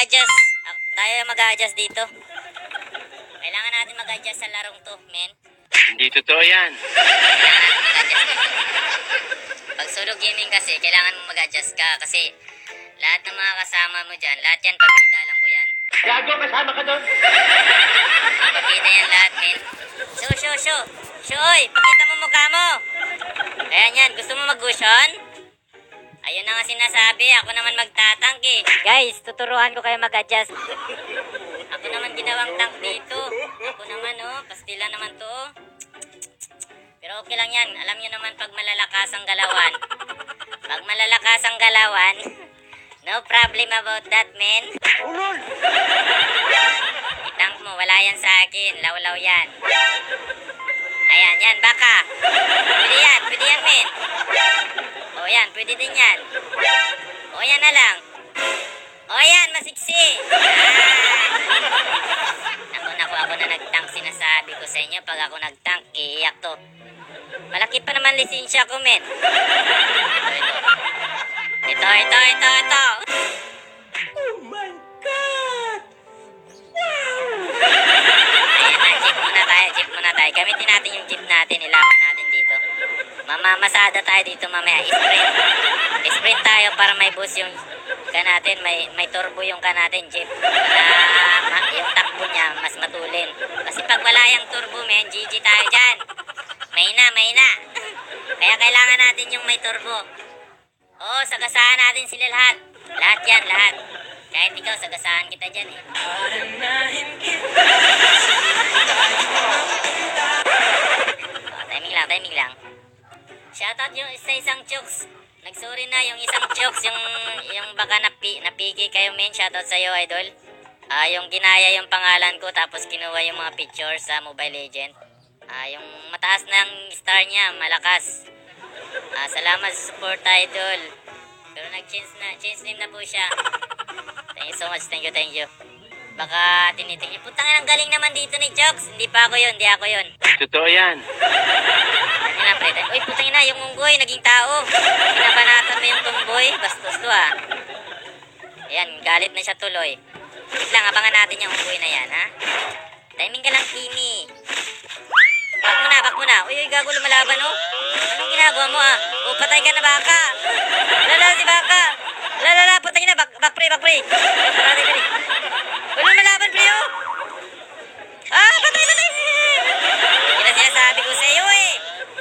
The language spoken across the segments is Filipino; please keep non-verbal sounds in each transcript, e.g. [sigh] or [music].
mag-adjust. Ah, Tayo yung mag-adjust dito. Kailangan natin mag-adjust sa larong to, men. Hindi totoo yan. Pag solo gaming kasi, kailangan mo mag-adjust ka kasi lahat ng mga kasama mo dyan, lahat yan pabida lang ko yan. Gago, kasama ka doon. Pabida yan lahat, men. Show, show, show. Show, oy, pakita mo mukha mo. Ayan yan, gusto mo mag-gushon? Ayun na nga sinasabi, ako naman magtatangk eh. Guys, tuturuan ko kayo mag-adjust. Ako naman ginawang tank dito. Ako naman oh, pastila naman to oh. Pero okay lang yan. Alam nyo naman pag malalakas ang galawan. Pag malalakas ang galawan, no problem about that, men. Itank mo, wala yan sa akin. Lawlaw yan. Ayan, yan, baka. Pwede yan, pwede yan, men. O yan, pwede din yan. O yan na lang. O yan, masiksi. Ah. Ako, naku, ako na nag-tank. Sinasabi ko sa inyo, pag ako nag-tank, iiyak to. Malaki pa naman lisensya ko, men. Ito, ito. Ito, ito, ito, Mamamasada tayo dito mamaya. Sprint. Sprint tayo para may boost yung ka natin, may, may turbo yung ka natin, jeep. Para ma- yung takbo niya mas matulin. Kasi pag wala yung turbo, men, GG tayo dyan. May na, may na. Kaya kailangan natin yung may turbo. Oo, sagasaan natin sila lahat. Lahat yan, lahat. Kahit ikaw, sagasaan kita dyan eh. Oh, timing lang, timing lang. Shoutout yung sa isang chooks. Nagsorry na yung isang [laughs] chooks, yung, yung baka napi, napiki kayo men. Shoutout sa'yo, idol. Ah, yung ginaya yung pangalan ko tapos kinuha yung mga pictures sa Mobile Legend. Ah, yung mataas ng star niya, malakas. Ah, salamat sa support, idol. Pero nag-change na, change name na po siya. Thank you so much, thank you, thank you. Baka tinitingin niyo. Putang ang galing naman dito ni Chokes. Hindi pa ako yun, hindi ako yun. Totoo yan. Ano na, pre? Uy, putang ina, yung unggoy, naging tao. Pinabanatan mo yung tumboy. Bastos to, ah. Ayan, galit na siya tuloy. Wait lang, abangan natin yung unggoy na yan, ha? Timing ka lang, Kimi. Back mo na, back mo na. Uy, uy, gago lumalaban, oh. Anong ginagawa mo, ah? Oh, patay ka na, baka. Lala, si baka. Lala, lala, putang ina, back, back pre, back pre. Patay. Uy, lumalaban, pre, oh. Ah, patay, patay. Yan ang sinasabi ko sa iyo, eh.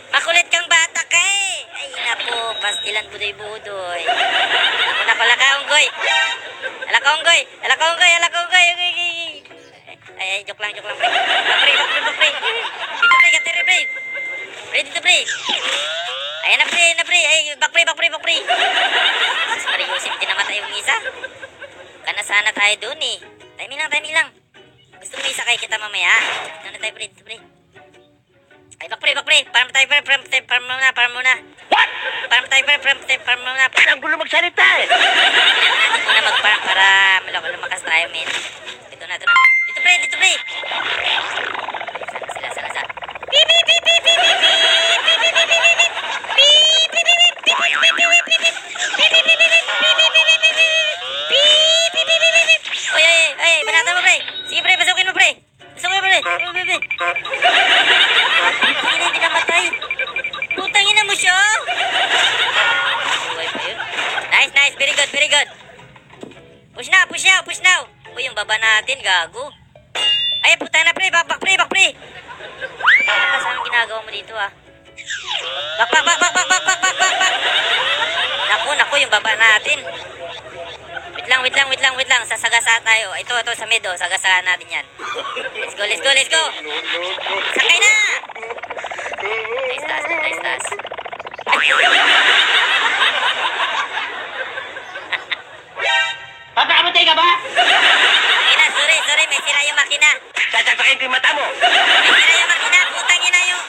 Makulit kang bata ka, eh. Ay, naku, pastilan budoy-budoy. Naku, naku, lakaunggoy. Alakaunggoy, alakaunggoy, alakaunggoy. Uy, uy. Ay, ay, joke lang, joke lang, pre. Pre, pre, pre, pre. Dito, pre, katiri, pre. Pre, dito, pre. Ayan na, pre, na, pre. Ay, back, pre, back, pre, back, pre. Sus, Mariusip, din namatay yung isa. Kana sana tayo dun, eh. Timing lang, timing lang. Gusto mo isakay kita mamaya. Ano tayo, pre? Dito, pre. Ay, bak pre, bak pre. Parang tayo, pre, parang tayo, parang muna, parang muna. What? Parang tayo, pre, parang tayo, parang muna. Parang gulo magsalita eh. Ito na magparang para maloko lumakas tayo, men. Dito na, dito na. Dito, pre, dito, pre. Sila, sila, sila. Beep, beep, beep, beep, beep, beep, beep. yan, gago. Ay, puta na, pre. Bakbak, pre. Bakbak, pre. Ano ang ginagawa mo dito, ah? Bakbak, bakbak, bakbak, bakbak, bakbak. Naku, naku, yung baba natin. Wait lang, wait lang, wait lang, wait lang. Sasagasa tayo. Ito, ito, sa medo. Sagasaan natin yan. Let's go, let's go, let's go. Sakay na! Nice taas, nice taas. Papakamatay ka ba? Inas, sorry, sorry. May sira yung makina. Sasapakin ko yung mata mo. May sira yung makina. Putang ina yung...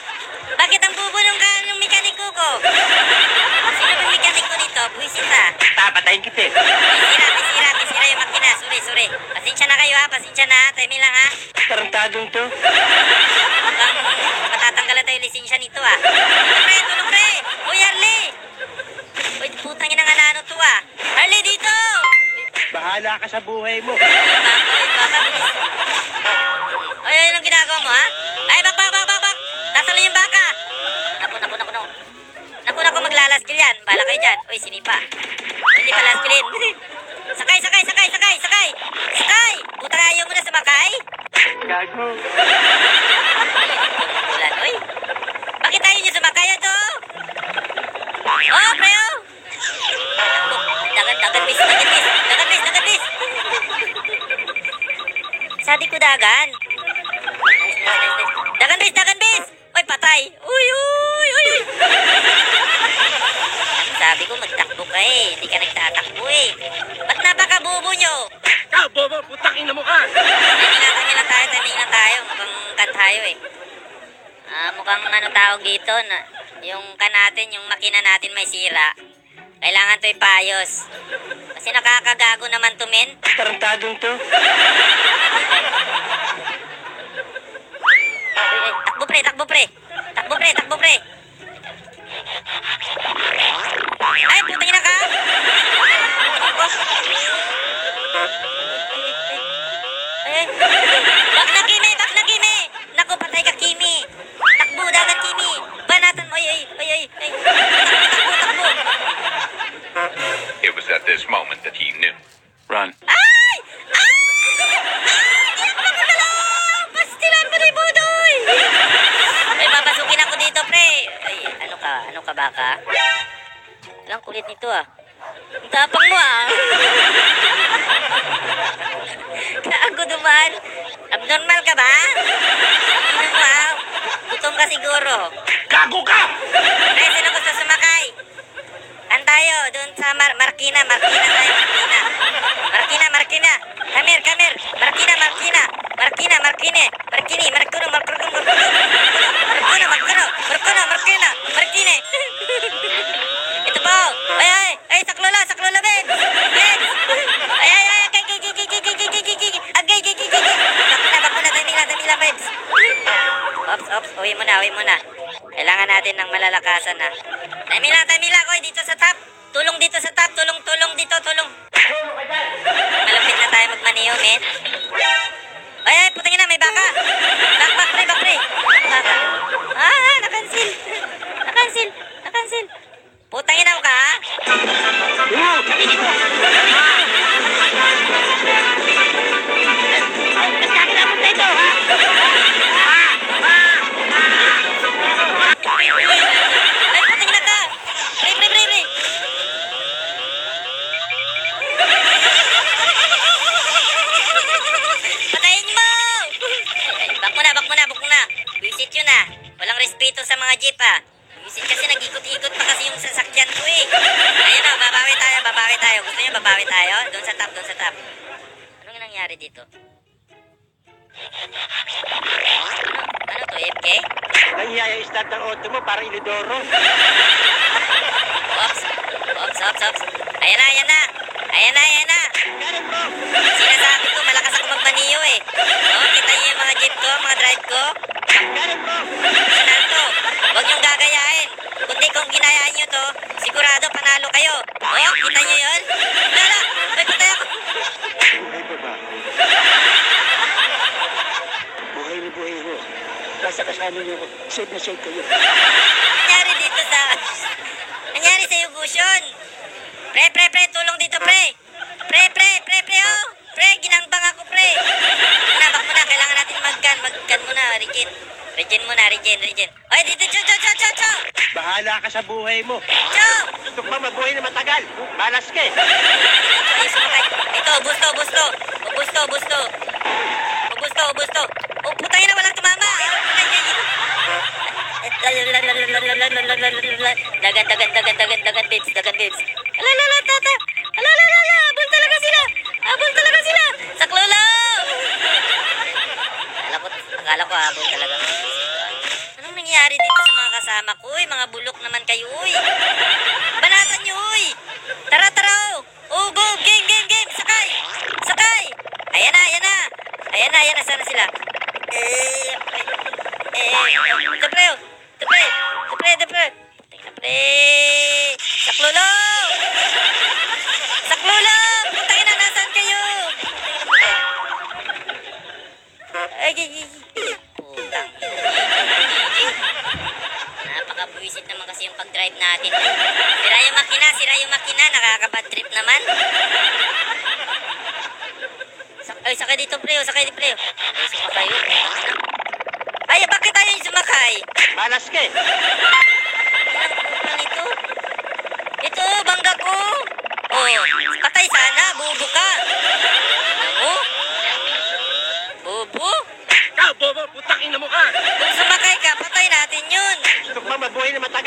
Bakit ang bubulong ka yung mekaniko ko? Sino ba mekaniko nito? Buisit ah. Papatayin kita eh. May sira, may sira, may sira yung makina. Sorry, sorry. Pasensya na kayo ha, pasensya na ha. Timing lang ha. Tarantadong to. Mukhang matatanggalan tayo lisensya nito ah. Tulong pre, tulong pre! Uy, Harley! Uy, putang ina nga na ano to ah. Harley, dito! Bahala ka sa buhay mo. [laughs] Oy, ano ang ginagawa mo, ha? Ay, bak, bak, bak, bak, bak! Nasaan yung baka? Naku, naku, naku, naku. Naku, naku, maglalaskil yan. Bala kayo dyan. Uy, sinipa. Hindi pa laskilin. sakay, sakay, sakay, sakay, sakay! Sakay! Puta ayaw mo na sumakay? Gago. Ulan, uy. Bakit tayo niyo sumakay ito? Oh, pre, oh! Dagan, dagan, bis, dagan, bis, dagan, bis, dagan, bis. Sabi ko dagan. Dagan, bis, dagan, bis. Uy, patay. Uy, uy, uy. [laughs] Sabi ko magtakbo ka eh. Hindi ka nagtatakbo eh. Ba't napakabubo nyo? Ah, bobo, putang ina mo ka. Timing lang tayo, timing lang tayo. Mukhang kan tayo eh. Ah, mukhang ano tawag dito, na, yung kan natin, yung makina natin may sira. Kailangan to ipayos. Kasi nakakagago naman to, men. Tarantadong to. Takbo pre, takbo pre. Takbo pre, takbo pre. Ay, putang ina ka. Ay, bak na Kimi, bak na Kimi. Naku, patay ka Kimi. Takbo, dagan Kimi. Banatan mo, ay, ay, ay, ay. ay. Takbo, takbo, takbo. It was at this moment that he knew. Run. Ay! Ay! Ay! Di ako makagalaw! Pastilan mo ni Budoy! Ay, papasukin ako dito, pre. Ay, ano ka? Ano ka ba ka? Ang kulit nito, ah. Ang tapang mo, ah. [laughs] Gago duman. Abnormal ka ba? Ano ah? Gutom ka siguro. Gago ka! Ay, sino gusto sumakay? Kan tayo, doon sa Mar Markina, Markina tayo, Markina. Markina, Markina. Kamer, kamer. Markina, Markina. Markina, Markine. Tamila, tamila ko dito sa top. Tulong dito sa top, tulong, tulong dito, tulong. Malapit na tayo magmaniyo, men. Ay, ay, putangin na, may baka. Back, back, pre, back, pre. Baka. Ah, ah, nakansil. Nakansil, nakansil. Putangin na ka, ha? Dito? Ano? Ano to, FK? Nangyaya start ng auto mo para ilidoro. Ops, ops, ops, ops. Ayan na, ayan na. Ayan na, ayan na. Ganun, bro. Sinasabi ko, malakas ako magmaniyo eh. Oh, kita niyo yung mga jeep ko, mga drive ko. Ganun, bro. Sinanto, huwag niyong gagayahin. Kundi kung ginayaan niyo to, sigurado panalo kayo. Oh, kita niyo yun? Lala, may patay ako. Buhay ba ba? Buhay na buhay ho. Nasa kasama niyo ko. Save na save kayo. Nangyari dito sa... Nangyari sa Yugusion. Pre, pre, pre, tulong dito, pre. Pre, pre, pre, pre, oh. Pre, ginangbang ako, pre. Nabak mo na, kailangan natin mag-gun. Mag-gun muna, Regin. Regin muna, Regin, Regin. Oy, dito, cho, cho, cho, cho, cho. Bahala ka sa buhay mo. Cho! Gusto ko mabuhay na matagal. Malas ka eh. Ito, busto, busto. Busto, busto. Busto, busto. Oh, putangin na, walang tumama. Dagan, dagan, dagan, dagan, dagan, babes, dagan, babes. Alalala, tata. Alalala, abol talaga sila. Abol talaga sila. Saklolo! Akala ko, akala ko abol talaga. Anong nangyari dito sa mga kasama ko? Uy, mga bulok naman kayo, uy. Banatan nyo, uy. Tara, tara, oh. Oh, go, game, game, game. Sakay. Sakay. Ayan na, ayan na. Ayan na, ayan na. Sana sila. Eh, eh, eh. Ito, pre, oh pre! Pre, pre! Tingnan pre! Saklo lang!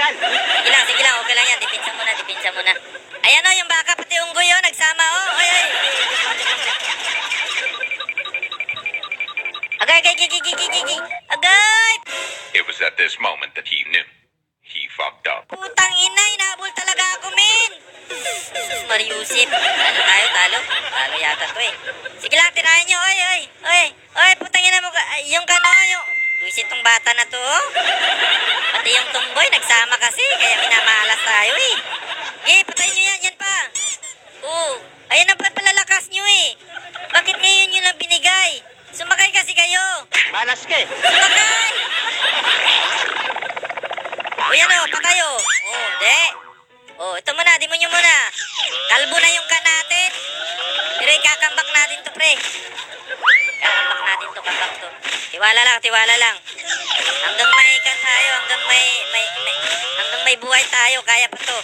Na matagal? Sige lang, sige lang. Okay lang yan. Dipinsa muna, dipinsa muna. Ayan o, yung baka pati unggoy o. Nagsama o. Ay, ay. Agay, agay, agay, agay, agay, agay. Agay! It was at this moment that he knew. He fucked up. Putang ina, inahabol talaga ako, men! Mariusip. Talo tayo, talo. Talo yata to eh. Sige lang, tirahin nyo. Oy, oy, oy. Oy, putang ina mo. Yung kano, yung... Buisit tong bata na to, oh. Pati yung tumboy, nagsama kasi. Kaya minamalas tayo eh. Eh, patayin nyo yan, yan pa. Oo. Ayan ang pa- palalakas nyo eh. Bakit ngayon nyo lang binigay? Sumakay kasi kayo. Malas ka eh. Tiwala lang. Hanggang may kan tayo, hanggang may, may, may, hanggang may buhay tayo, kaya pa to.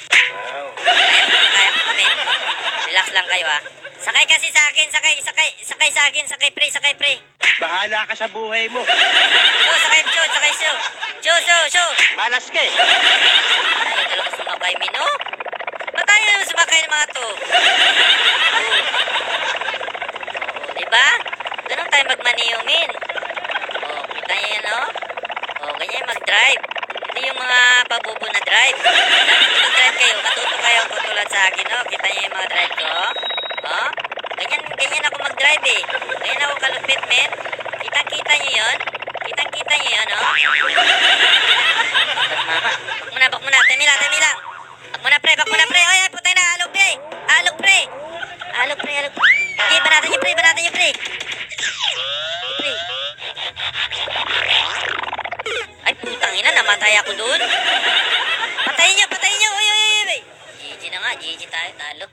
Kaya pa to, kaya pa kami. Relax lang kayo ah. Sakay kasi sa akin, sakay, sakay, sakay sa akin, sakay pre, sakay pre. Bahala ka sa buhay mo. Oh, sakay, Joe, sakay, Joe. Joe, Joe, Joe. Malas ka eh. Ay, talaga sumakay, Mino. Ba't tayo naman sumakay ng mga to? Oo. Oo, di ba? Ganun tayo magmaniyumin. Oo, kita niyo yan, no? Oo, mag-drive. Hindi yung mga pabubo na drive. Mag-drive kayo, matuto kayo katulad sa akin, no? Kita niyo yung mga drive ko? Oh? Ganyan, ganyan ako mag-drive, eh. Ganyan ako kalupit, men. Kitang-kita niyo yun? Kitang-kita niyo yun? Mama, bak muna, bak muna. Temila, temila. Bak muna, pre, bak muna, pre. Oy, namatay ako doon. Patayin niyo, patayin niyo. Oy, oy, oy, oy. GG na nga, GG tayo, talo.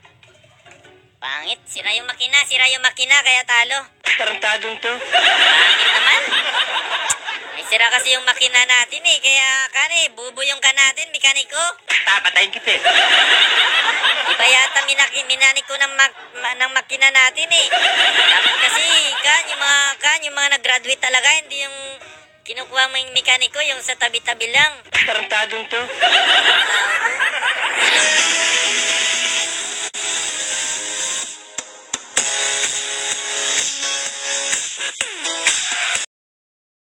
Pangit, sira yung makina, sira yung makina, kaya talo. Tarantadong to. Pangit naman. May sira kasi yung makina natin eh. Kaya kani, bubo yung ka natin, mekaniko. Papatayin kita eh. Iba yata minaki, minaniko ng, mak, ma, ng makina natin eh. Dapat kasi kan, yung mga kan, yung mga nag-graduate talaga, hindi yung Kinukuha mo yung mekaniko, yung sa tabi-tabi lang. Tarantadong to. [laughs]